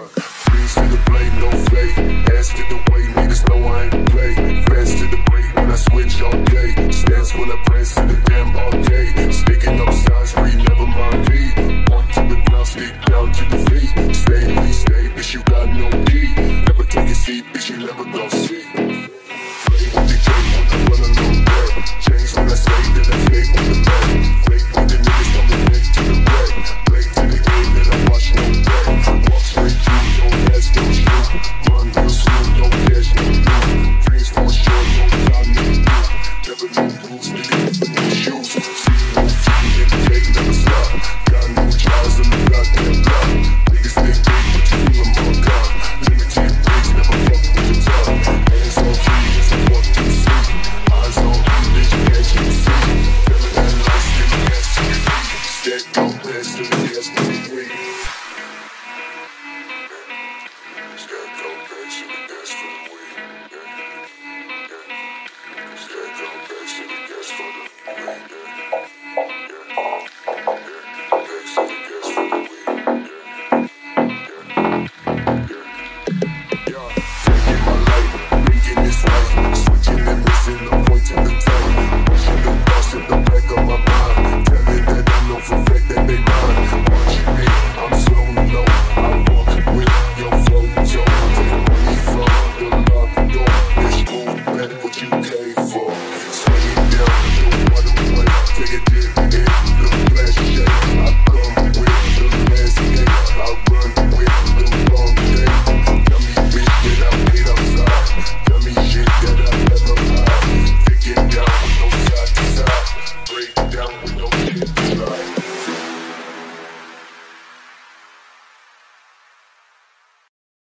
Please see the blade, no flake. Ass to the way, made it slow, I ain't never gon' see. Play with the game, running no bread. Chains on the stage. That's dope, that's dope, that's dope.